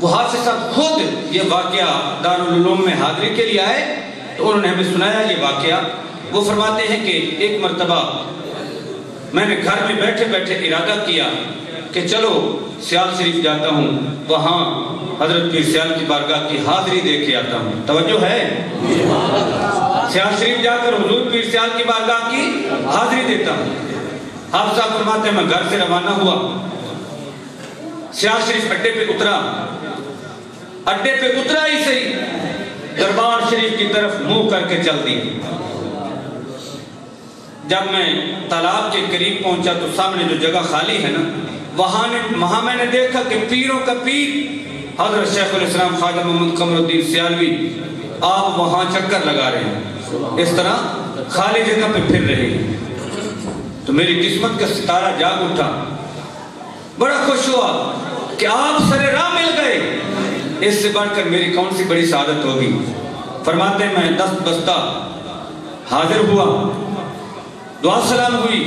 वो हाफिज साहब खुद ये वाक़ दारूम में हाजिरी के लिए आए तो उन्होंने हमें सुनाया ये वाक़ वो फरमाते हैं कि एक मरतबा, मैंने घर में बैठे बैठे इरादा किया कि चलो, सियाल शरीफ जाता हूँ, वहाँ हज़रत पीर सियाल की बारगाह की हाजिरी दे के आता हूँ। तवज्जो है? सियाल शरीफ जाकर हजूर पीर सियाल की बारगाह की हाजिरी देता हूँ। हाफ़ साहब फरमाते मैं घर से रवाना हुआ। सियाल शरीफ अड्डे पे उतरा अड्डे पे उतरा ही सही। दरबार शरीफ की तरफ़ मुँह करके चल दिया जब मैं तालाब के करीब पहुँचा तो सामने जो जगह खाली है ना, वहाँ ने वहाँ मैंने देखा कि पीरों का पीर, हज़रत शेखुल इस्लाम ख्वाजा मोहम्मद कमरुद्दीन सियालवी, आप वहाँ चक्कर लगा रहे हैं। इस तरह खाली जगह पे फिर रहे। हैं तो मेरी किस्मत का सितारा जाग उठा। बड़ा खुश हुआ कि आप सरे राह मिल गए। इससे बढ़कर मेरी कौन सी बड़ी सादत होगी? फरमाते मैं दस्त बस्ता हाजिर हुआ। दुआ सलाम हुई।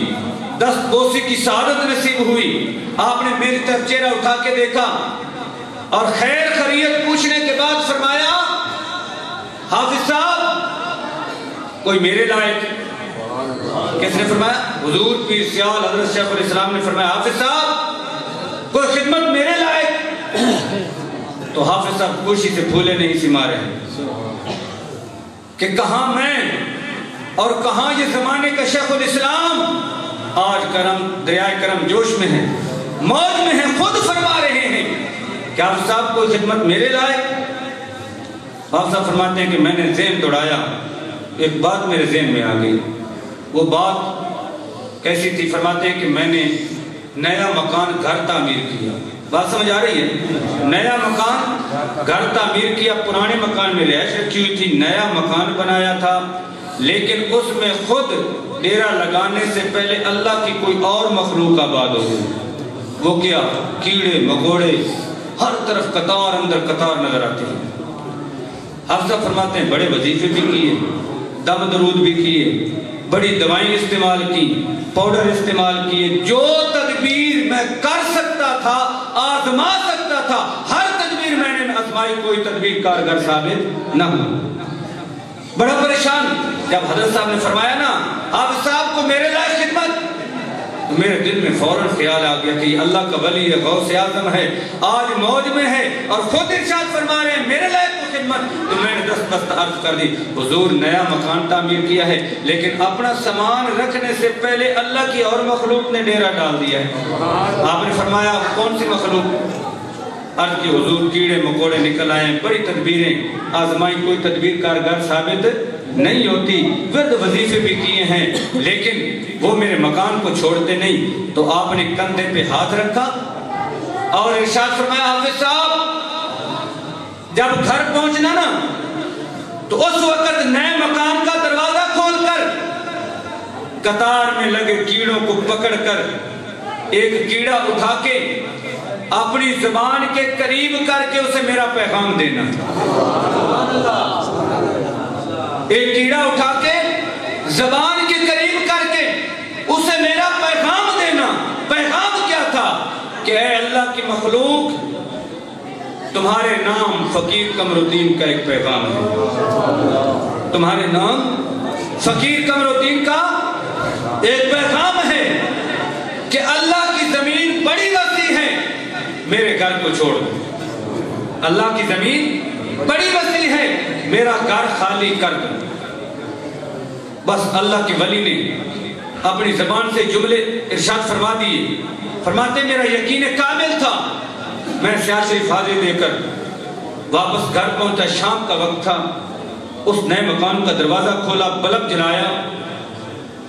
दस बोसी की शहादत नसीब हुई। आपने मेरी तरफ़ चेहरा उठा के देखा और खैर खरीत पूछने के बाद फरमाया, हाफिज साहब, कोई मेरे लायक? किसने फरमाया? हुजूर पीर सियाल हज़रत शेख इस्लाम ने फरमाया, हाफिज साहब कोई खिदमत मेरे लायक तो हाफिज साहब खुशी से फूले नहीं सी मारे कि कहा मैं और कहा ये जमाने का शेखुल इस्लाम? आज करम, दरियाए करम जोश में है, मौज में है, खुद फरमा रहे हैं। क्या आप साहब कोई खिदमत मेरे लाए आप साहब फरमाते हैं कि मैंने जेन दौड़ाया, एक बात मेरे जेन में आ गई। वो बात कैसी थी? फरमाते हैं कि मैंने नया मकान घर तामीर किया। बात समझ आ रही है? नया मकान घर तामीर किया पुराने मकान में रिहायश रखी हुई थी, नया मकान बनाया था। लेकिन उसमें खुद डेरा लगाने से पहले अल्लाह की कोई और मखलूक आबाद हो गई। वो क्या? कीड़े, मकोड़े, हर तरफ़ कतार अंदर कतार नज़र आती है। हाफसा फरमाते हैं, बड़े वजीफे भी किए, दम दरूद भी किए, बड़ी दवाएँ इस्तेमाल की, पाउडर इस्तेमाल किए, जो तदबीर मैं कर सकता था आजमा सकता था। हर तदबीर मैंने आजमाई, कोई तदबीर कारगर साबित न हुई। बड़ा परेशान। जब हज़रत साहब ने फरमाया ना, आप साहब को मेरे लायक खिदमत। तो मेरे दिल में फ़ौरन ख्याल आ गया कि अल्लाह का वली गौ से आज़म है। आज मौज में है और खुद इरशाद फरमा रहे हैं, मेरे लायक खिदमत। तो मैंने दस दस्त अर्ज़ कर दी हुजूर नया मकान तामीर किया है लेकिन अपना सामान रखने से पहले अल्लाह की और मखलूक ने डेरा डाल दिया है। आपने फरमाया कौन सी मखलूक? अर्ज़ की हजूर कीड़े मकोड़े निकल आए बड़ी तदबीरें। आजमाई कोई तदबीर कारगर साबित नहीं होती। वृद्ध वजीफे भी किए हैं लेकिन वो मेरे मकान को छोड़ते नहीं। तो आपने कंधे पे हाथ रखा और इरशाद फरमाया हाफिज साहब जब घर पहुँचना ना तो उस वक्त नए मकान का दरवाज़ा खोलकर, कतार में लगे कीड़ों को पकड़कर, एक कीड़ा उठा के अपनी जबान के करीब करके उसे मेरा पैगाम देना। एक कीड़ा उठा के जबान के करीब करके, उसे मेरा पैगाम देना। पैगाम क्या था? कि अल्लाह की मखलूक तुम्हारे नाम फकीर कमरुद्दीन का एक पैगाम है। तुम्हारे नाम फकीर कमरुद्दीन का एक पैगाम है कि अल्लाह की ज़मीन बड़ी वसी है। मेरे घर को छोड़ अल्लाह की ज़मीन बड़ी वसी है। मेरा घर खाली कर दो। बस अल्लाह के वली ने अपनी जबान से जुमले इरशाद फरमा दिए। फरमाते, मेरा यकीन कामिल था। मैं सियाल शरीफ देकर वापस घर पहुँचा। शाम का वक्त था। उस नए मकान का दरवाज़ा खोला, बल्ब जलाया।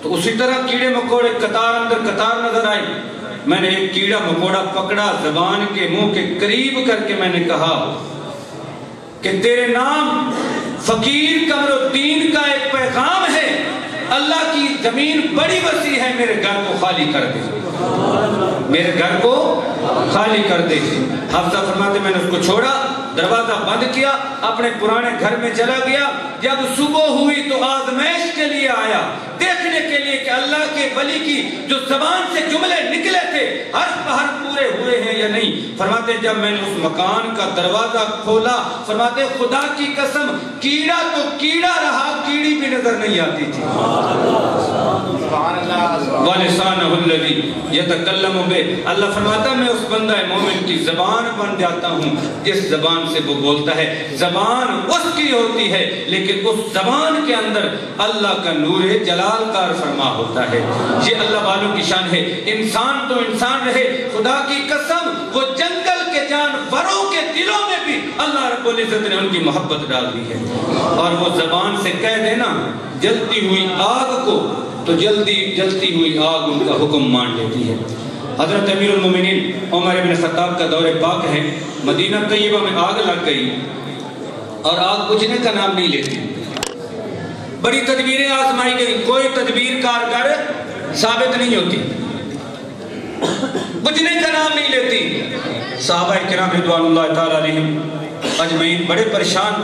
तो उसी तरह कीड़े मकोड़े कतार अंदर कतार नज़र आए मैंने एक कीड़ा मकोड़ा पकड़ा, जबान के मुँह के करीब करके मैंने कहा कि तेरे नाम फकीर कमरुद्दीन का एक पैगाम है। अल्लाह की ज़मीन बड़ी वसी है, मेरे घर को खाली कर दे। मेरे घर को खाली कर दे। हफ़्ता फरमाते मैंने उसको छोड़ा दरवाज़ा बंद किया अपने पुराने घर में चला गया। जब सुबह हुई तो आजमैश के लिए आया। देखने के लिए कि अल्लाह के वली की जो जबान से जुमले निकले थे हर पहर पूरे हुए हैं या नहीं? फरमाते जब मैंने उस मकान का दरवाज़ा खोला फरमाते खुदा की कसम कीड़ा तो कीड़ा रहा कीड़ी भी नज़र नहीं आती थी। अल्लाह फरमाता मैं उस बंदा मोमिन की जबान बन जाता हूँ जिस जबान से वो बोलता है, जबान उसकी होती है, लेकिन उस जबान के अंदर अल्लाह का नूर जलाल कार फरमा होता है। ये अल्लाह वालों की शान है। इंसान तो इंसान रहे, खुदा की कसम, वो जंगल के जानवरों के दिलों में भी अल्लाह रब्बुल इज़्ज़त ने उनकी मोहब्बत डाल दी है। और वो जबान से कह देना, जलती हुई आग को तो जल्दी जलती हुई आग उनका हुक्म मान लेती है। हज़रत अमीर उमर इबन खत्ताब का दौरे पाक है। मदीना तय्यबा में आग लग गई और आग बुझने का नाम नहीं लेती। बड़ी तदबीरें आजमाई गई। कोई तदबीर कारगर साबित नहीं होती। बुझने का नाम नहीं लेती। साहबा किराम अजमैन बड़े परेशान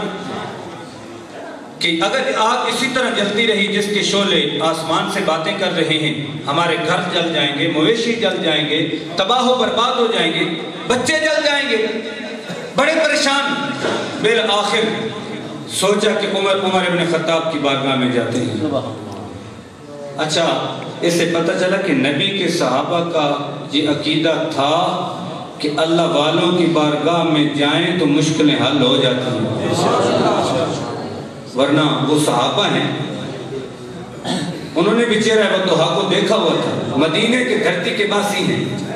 कि अगर आग इसी तरह जलती रही जिसके शोले आसमान से बातें कर रहे हैं, हमारे घर जल जाएँगे, मवेशी जल जाएँगे, तबाह बर्बाद हो जाएँगे, बच्चे जल जाएँगे। बड़े परेशान। बिल आखिर सोचा कि उमर उमर इबन खत्ताब की बारगाह में जाते हैं। अच्छा इससे पता चला कि नबी के सहाबा का ये अकीदा था कि अल्लाह वालों की बारगाह में जाएँ तो मुश्किलें हल हो जाती हैं। वरना वो सहाबा हैं। उन्होंने भी चेहरा बदोहा को देखा हुआ था। मदीने के धरती के बासी हैं।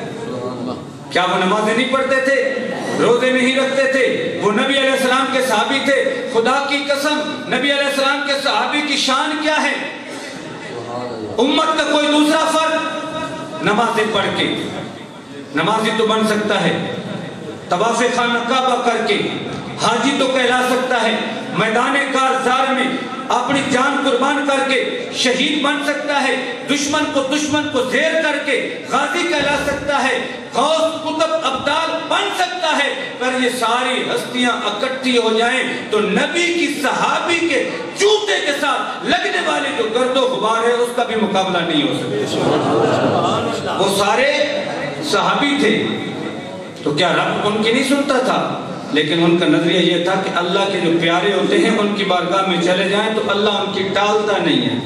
क्या वो नमाजें नहीं पढ़ते थे? रोज़े नहीं रखते थे? वो नबी सलाम के सहाबी थे? खुदा की कसम, नबी सलाम के सहाबी की शान क्या है? उम्मत का कोई दूसरा फ़र्क? नमाजें पढ़ के। नमाजी तो बन सकता है। तबाफ खाना काबा करके। हाजी तो कहला सकता है। मैदान कारजार में अपनी जान कुर्बान करके शहीद बन सकता है, दुश्मन को दुश्मन को जेर करके गाजी कहला सकता है अब्दाल बन सकता है। पर ये सारी हस्तियाँ इकट्ठी हो जाएँ तो नबी की सहाबी के जूते के साथ लगने वाले जो गर्दो गुबार है, उसका भी मुकाबला नहीं हो सकता वो सारे सहाबी थे तो क्या रब उनकी नहीं सुनता था? लेकिन उनका नज़रिया यह था कि अल्लाह के जो प्यारे होते हैं, उनकी बारगाह में चले जाएँ तो अल्लाह उनकी टालता नहीं है।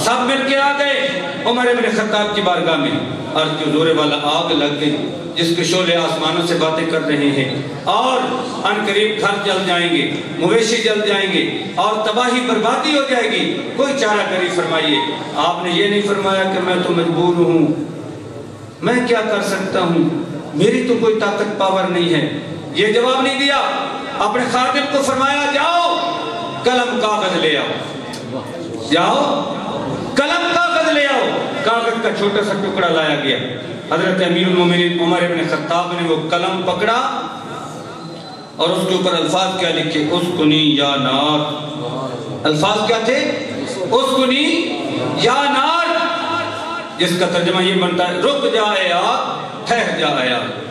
सब मिल के आ गए उमर इब्न खत्ताब की बारगाह में। और जो जोरे वाला आग लग गई, जिसके शोले आसमानों से बातें कर रहे हैं। और अन करीब घर जल जाएँगे, मवेशी जल जाएँगे, और तबाही बर्बादी हो जाएगी। कोई चारा करी फरमाइए। आपने ये नहीं फरमाया कि मैं तो मजबूर हूँ। मैं क्या कर सकता हूँ? मेरी तो कोई ताकत, पावर नहीं है। ये जवाब नहीं दिया। अपने खादिम को फरमाया, जाओ, कलम कागज़ ले आओ। जाओ, कलम कागज़ ले आओ। कागज़ का छोटा सा टुकड़ा लाया गया। हज़रत अमीर उमर इब्न खत्ताब ने वो कलम पकड़ा और उसके ऊपर अल्फाज क्या लिखे? उसकुनी या नार। अल्फाज क्या थे? उसकुनी या नार। जिसका तर्जमा ये बनता है, रुक आप, ठहर आप।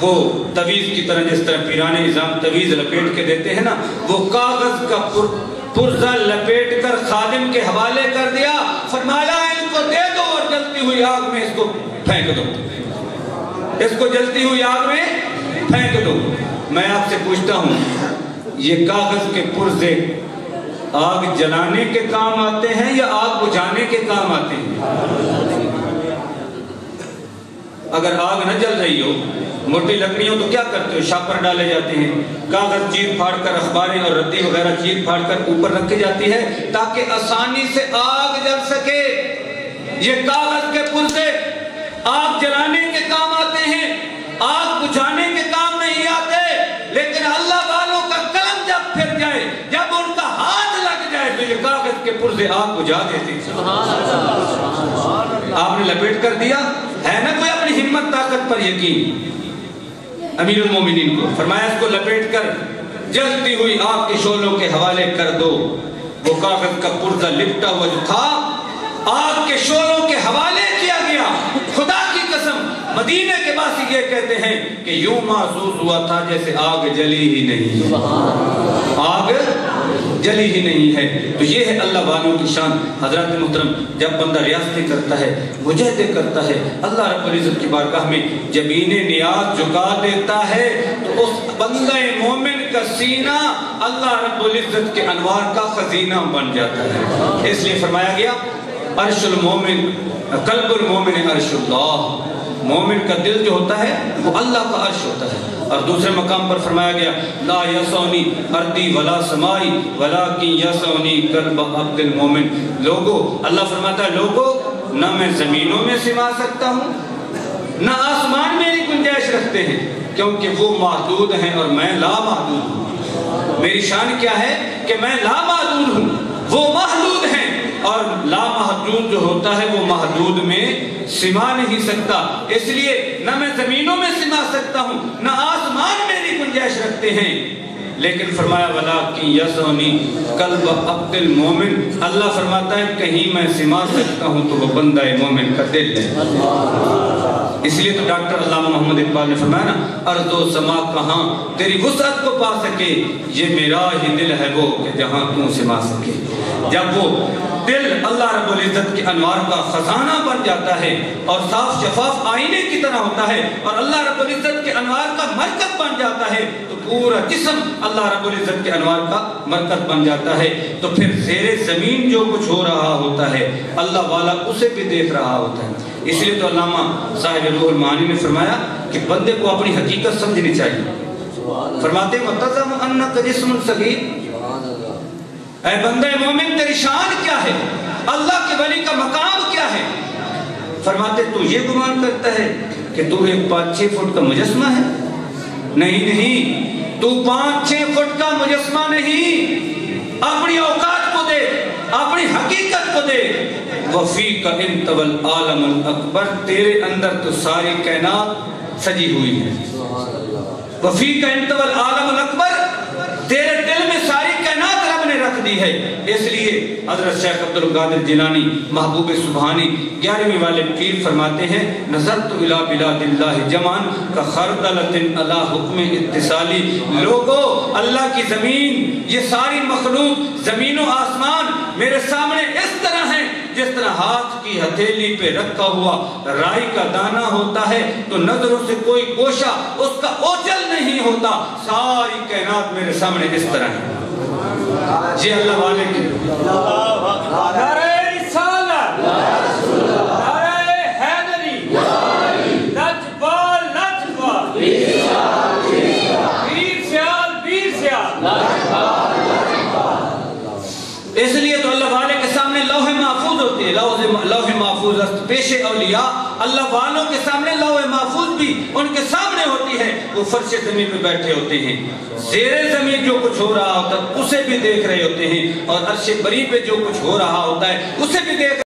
वो तवीज की तरह जिस तरह पीराने निज़ाम तवीज लपेट के देते हैं ना वो कागज़ का पुर, पुर्जा लपेट कर खादिम के हवाले कर दिया फरमाया इनको दे दो और जलती हुई आग में इसको फेंक दो। इसको जलती हुई आग में फेंक दो। मैं आपसे पूछता हूँ ये कागज़ के पुर्जे आग जलाने के काम आते हैं या आग बुझाने के काम आते हैं? अगर आग न जल रही हो मोटी लकड़ियों तो क्या करते हो? शापर डाले जाते हैं। कागज़ चीर फाड़ कर अखबारें और रद्दी वगैरह चीर फाड़ कर ऊपर रखी जाती है ताकि आसानी से आग जल सके। ये कागज़ के पुल से आग जलाने के काम आते हैं। आग बुझाने के काम नहीं आते, लेकिन अल्लाह वालों का कलम जब फिर जाए, जब उनका हाथ लग जाए तो ये कागज़ के पुल से आग बुझा देते आपने लपेट कर दिया? है ना कोई अपनी हिम्मत, ताकत पर यकीन? अमीर उमोमिन को। फरमाया इसको लपेट कर जलती हुई आग के शोलों के हवाले कर दो। वो कागज़ का पुर्जा लिपटा हुआ जो था आग के शोलों के हवाले किया गया। खुदा की कसम मदीने के बासी ये कहते हैं कि यूँ महसूस हुआ था जैसे आग जली ही नहीं। आग जली ही नहीं है। तो ये है अल्लाह वालों की शान। हज़रत मोहतरम, जब बंदा रियासतें करता है, मुजहदे करता है, अल्लाह रब्बुल इज़्ज़त की बारगाह में जबीन नियाज झुका देता है तो उस बंदा मोमिन का सीना अल्लाह रब्बुल इज़्ज़त के अनवार का खजीना बन जाता है। इसलिए फरमाया गया, अर्शुल मोमिन, कल्बुल मोमिन अर्शुल्लाह। मोमिन का दिल जो होता है, वो अल्लाह का अर्श होता है। और दूसरे मकाम पर फरमाया गया, ला यसौनी अर्दी वला समाई वला की यसौनी कल्ब अब्दुल मोमिन। लोगो, अल्लाह फरमाता है, लोगो, ना मैं जमीनों में सिमा सकता हूँ, ना आसमान में ही गुंजाइश रखते हैं, क्योंकि वो महदूद हैं और मैं लामहदूद हूँ। मेरी शान क्या है कि मैं लामहदूद हूँ, वो महदूद लामहदूद जो होता है, वो महदूद में सिमा नहीं सकता। इसलिए न मैं जमीनों में सिमा सकता हूँ, न आसमान मेरी गुंजाइश रखते हैं। लेकिन फरमाया, वाला कि यसोनी कल अब्दुल मोमिन। अल्लाह फरमाता है, कहीं मैं सिमा सकता हूँ तो वह बंदा मोमिन का दिल है। इसलिए तो डॉक्टर मोहम्मद इकबाल ने फरमाया ना, अर्जो समा कहाँ, तेरी वसअत को पा सके, ये मेरा ही दिल है वो कि जहाँ तू सिमा सके। जब वो दिल अल्लाह रब्बुल इज़्ज़त के अनवार का खजाना बन जाता है और साफ़ शफाफ आईने की तरह होता है और अल्लाह रब्बुल इज़्ज़त के अनवार का मरकज बन जाता है तो पूरा जिस्म अल्लाह रब्बुल इज़्ज़त के अनवार का मरकज बन जाता है। तो फिर जेरे ज़मीन जो कुछ हो रहा होता है, अल्लाह वाला उसे भी देख रहा होता है। इसलिए तो अल्लामा साहिब मानी ने फरमाया कि बंदे को अपनी हकीकत समझनी चाहिए। फरमाते बंदे मोमिन तेरी शान क्या है? अल्लाह के वली का मकाम क्या है? फरमाते तू ये गुमान करता है कि तू एक पाँच छह फुट का मुजस्मा है? नहीं नहीं तू पाँच छह फुट का मुजस्मा नहीं। अपनी औकात को दे अपनी हकीकत को दे वफी का इंतवल आलम अकबर, तेरे अंदर तो सारी कायनात सजी हुई है। वफी का इंतवल आलम अकबर, तेरे दिल में सारी कायनात रब ने रख दी है। इसलिए हज़रत शेख अब्दुल कादिर जिलानी, महबूब सुबहानी, ग्यारहवीं वाले पीर फरमाते हैं नज़र तो इला बिला दिल्ला जमान का अला हुक्म लोगो, अल्लाह की ज़मीन, ये सारी मखलूक आसमान मेरे सामने इस तरह है जिस तरह हाथ की हथेली पे रखा हुआ राई का दाना होता है तो नज़रों से कोई कोशा उसका ओझल नहीं होता। सारी कायनात मेरे सामने इस तरह है। जी अल्लाह वाले की नारे रिसालत नारे हैदरी लजपाल लजपाल वीर सियाल वीर सियाल इसलिए तो अल्लाह वाले के सामने लौहे महफूज होते हैं लौहे महफूज पेशे अलिया अल्लाह वालों के सामने लोहे महफूज भी उनके सामने होती है। वो फर्श ज़मीन पे बैठे होते हैं। जेरे ज़मीन जो कुछ हो रहा होता है, उसे भी देख रहे होते हैं। और अर्श बरी पे जो कुछ हो रहा होता है, उसे भी देख